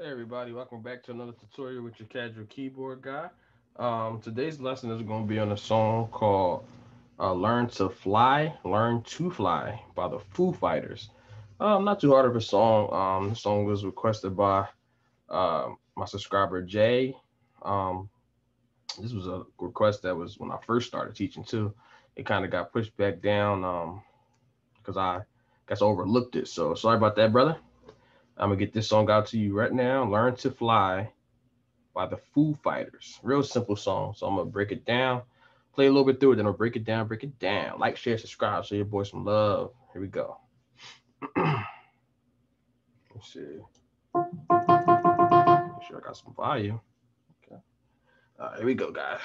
Hey everybody, welcome back to another tutorial with your Kasual Keyboard Guy. Um, today's lesson is going to be on a song called uh, "Learn to Fly, Learn to Fly" by the Foo Fighters. Um, not too hard of a song. Um, the song was requested by uh, my subscriber Jay. Um, this was a request that was when I first started teaching too. It kind of got pushed back down because um, I guess overlooked it. So sorry about that, brother. I'm gonna get this song out to you right now. Learn to Fly by the Foo Fighters. Real simple song. So I'm gonna break it down, play a little bit through it, then I'll break it down, break it down. Like, share, subscribe, show your boy some love. Here we go. Let's see. Make sure I got some volume. Okay. All right, here we go, guys.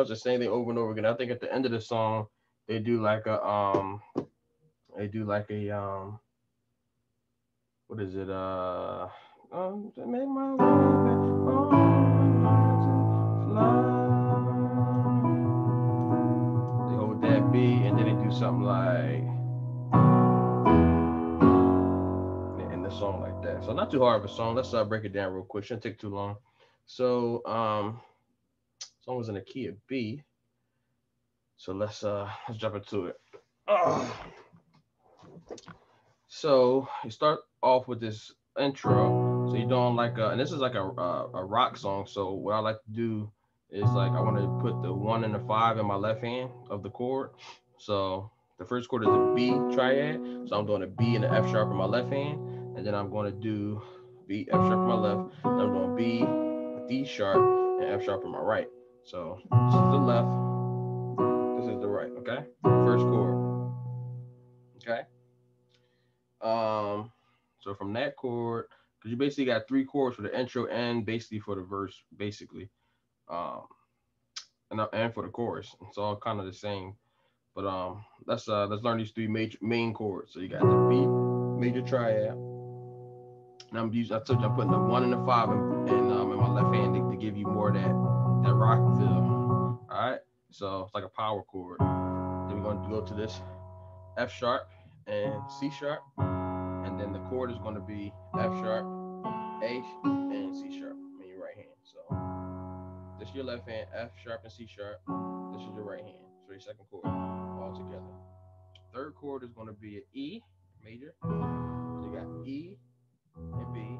Much the same thing over and over again. I think at the end of the song, they do like a um, they do like a um, what is it? Uh, um, make my They hold that beat and then they do something like in the song like that. So not too hard of a song. Let's uh, break it down real quick. Shouldn't take too long. So um Was in a key of B. So let's uh let's jump into it. Oh. So you start off with this intro. So you're doing like a, and this is like a, a, a rock song. So what I like to do is like I want to put the one and the five in my left hand of the chord. So the first chord is a B triad. So I'm doing a B and an F sharp in my left hand, and then I'm going to do B F sharp in my left. I'm doing B, D sharp, and F sharp in my right. So this is the left, this is the right, okay? First chord, okay? Um, so from that chord, because you basically got three chords for the intro and basically for the verse, basically. Um, and, and for the chorus. It's all kind of the same. But um, let's uh let's learn these three major main chords. So you got the B major triad. And I'm using I told you I'm putting the one and the five in, in um in my left hand to, to give you more of that that rock. All right. So it's like a power chord. Then we're going to go to this F sharp and C sharp. And then the chord is going to be F sharp, A, and C sharp in your right hand. So this is your left hand, F sharp and C sharp. This is your right hand. So your second chord all together. Third chord is going to be an E major. So you got E and B.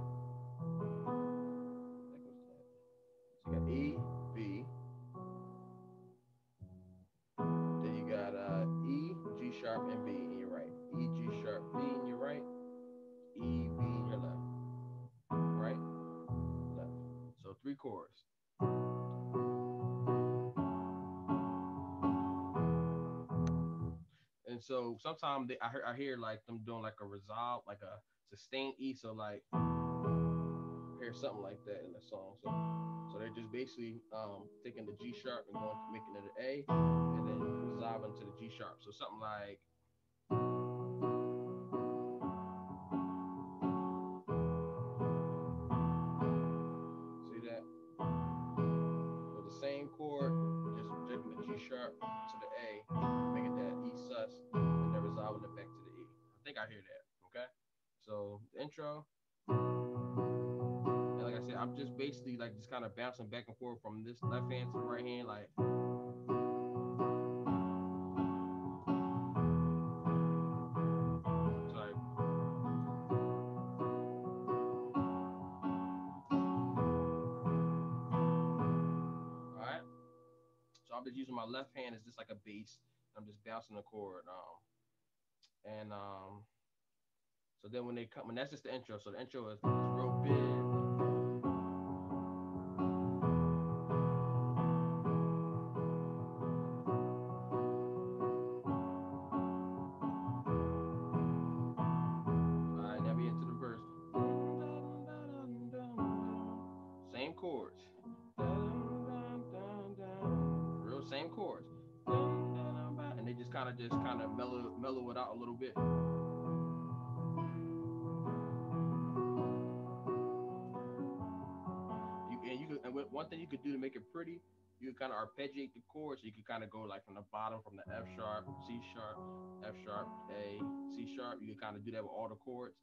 chords. And so sometimes they, I hear I hear like them doing like a resolve, like a sustained E. So like hear something like that in the song. So so they're just basically um, taking the G sharp and going making it an A, and then resolving to the G sharp. So something like And like I said, I'm just basically like just kind of bouncing back and forth from this left hand to right hand, like. I'm just using my left hand as just like a bass. I'm just bouncing the chord. Um, and um, so then when they come, and that's just the intro. So the intro is, real big. Same chords. And they just kind of just kind of mellow mellow it out a little bit. Could do to make it pretty, you kind of arpeggiate the chords. So you could kind of go like from the bottom from the F sharp, C sharp, F sharp, A, C sharp. You could kind of do that with all the chords.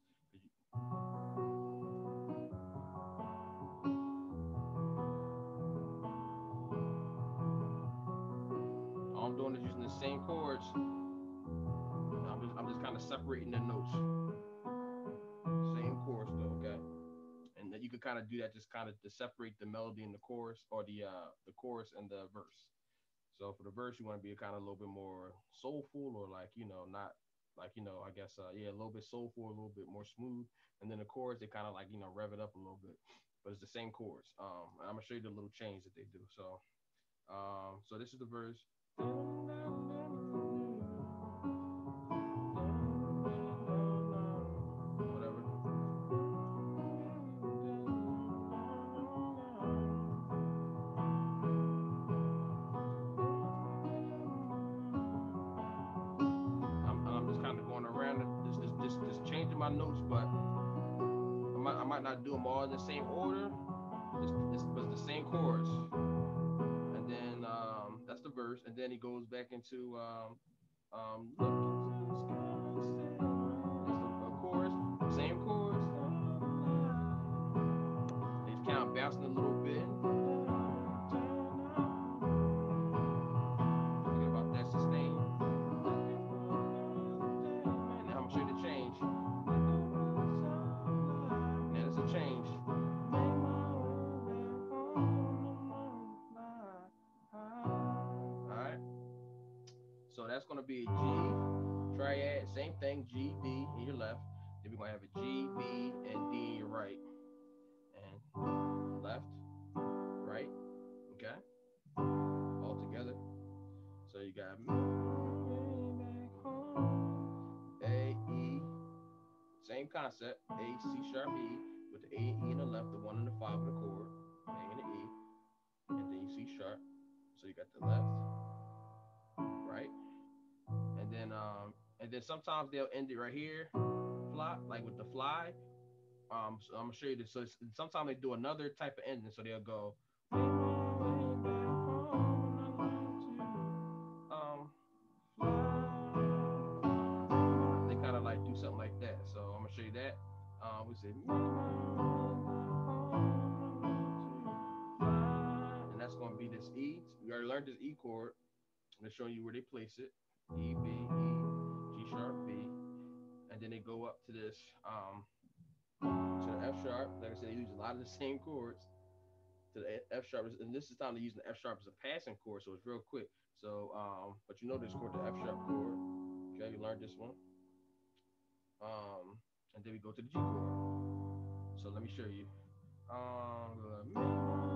All I'm doing is using the same chords. I'm just, I'm just kind of separating the notes. Same chords though, okay? Then you could kind of do that just kind of to separate the melody and the chorus or the uh the chorus and the verse. So for the verse, you want to be kind of a little bit more soulful or like, you know, not like, you know, I guess, uh, yeah, a little bit soulful, a little bit more smooth. And then the chorus they kind of like, you know, rev it up a little bit, but it's the same chords. Um, I'm gonna show you the little change that they do. So, um, so this is the verse. My notes, but I might, I might not do them all in the same order. It's, it's, but the same chords. And then um, that's the verse, and then he goes back into um, um, That's gonna be a G triad, same thing, G, D in your left. Then we're gonna have a G, B, and D in your right. And left, right, okay? All together. So you got A, E, same concept, A, C sharp, E, with the A E in the left, the one and the five of the chord, A and the E, and then you C sharp. So you got the left, and then sometimes they'll end it right here, fly, like with the fly. Um, so I'm gonna show you this. So sometimes they do another type of ending, so they'll go. They kind of like do something like that. So I'm gonna show you that. Um, we say, and that's gonna be this E. We already learned this E chord. I'm showing you where they place it. E, B, sharp, B, and then they go up to this um to the F sharp. Like I said, they use a lot of the same chords to the F sharp, and this is time to use the F sharp as a passing chord, so it's real quick. So, um, but you know this chord, the F sharp chord. Okay, you learned this one. Um, and then we go to the G chord. So let me show you. then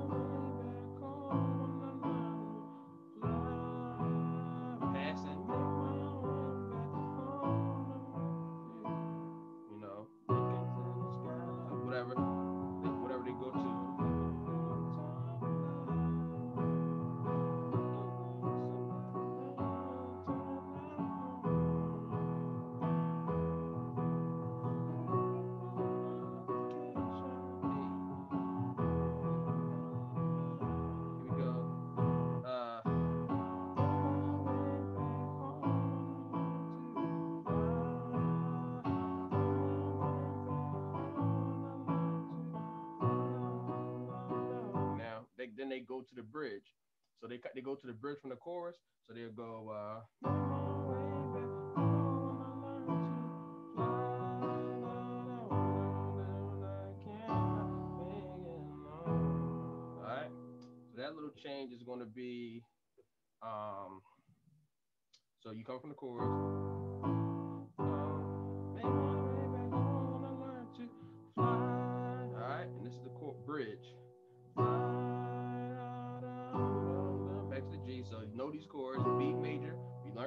they go to the bridge. So they they go to the bridge from the chorus. So they'll go. Uh, So that little change is going to be, um, so you come from the chorus. All right, and this is the chord bridge.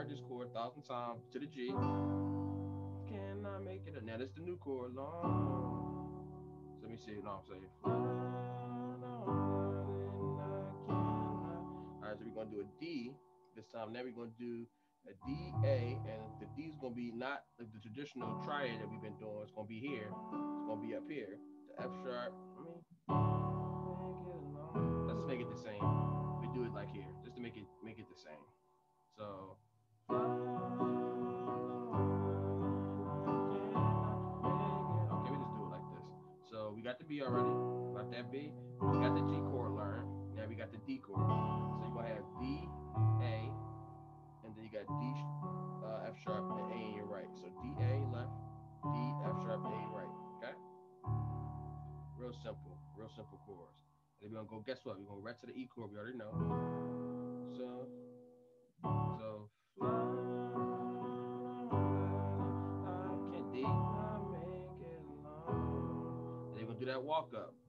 Learned this chord a thousand times to the G. Can I make it? And now this is the new chord. Long. So let me see. No, I'm saying. All right, so we're gonna do a D this time. Now we're gonna do a D A, and the D is gonna be not like the traditional triad that we've been doing. It's gonna be here. It's gonna be up here. The F sharp. Let's make it the same We do it like here, just to make it make it the same. Already, got that B, we got the G chord learned, now we got the D chord. So you're gonna have D, A, and then you got D, uh, F sharp, and A in your right. So D, A left, D, F sharp, A right, okay? Real simple, real simple chords. And then we're gonna go, guess what? We're gonna right to the E chord, we already know. Walk up.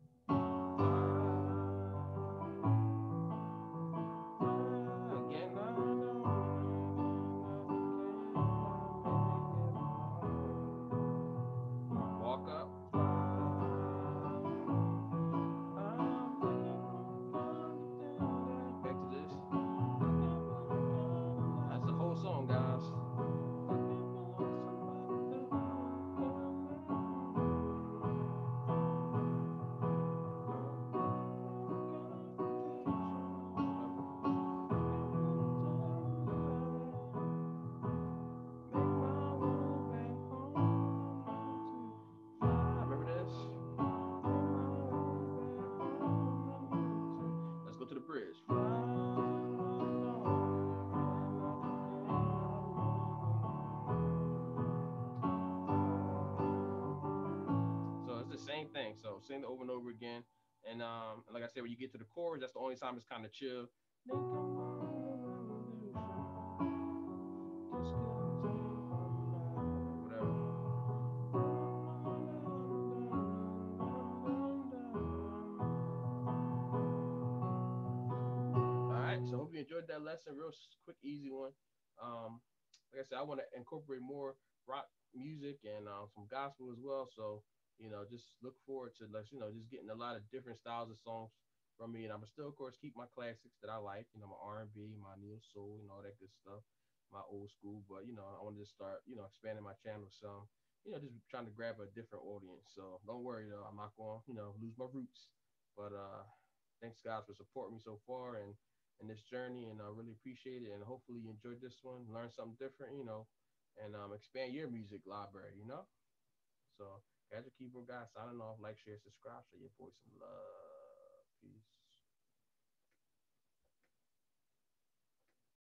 So sing it over and over again. And um, like I said, when you get to the chorus, that's the only time it's kind of chill. All right. So hope you enjoyed that lesson. Real quick, easy one. Um, like I said, I want to incorporate more rock music and uh, some gospel as well. So you know, just look forward to like, you know, just getting a lot of different styles of songs from me. And I'm still, of course, keep my classics that I like, you know, my R&B, my neo soul, and all that good stuff, my old school. But, you know, I wanted to just start, you know, expanding my channel some, you know, just trying to grab a different audience. So don't worry, though, I'm not going, you know, lose my roots. But uh thanks, guys, for supporting me so far and in this journey. And I really appreciate it. And hopefully you enjoyed this one, learn something different, you know, and um, expand your music library, you know? So, Kasual Keyboard guy signing off. Like, share, subscribe. Show your boy some love.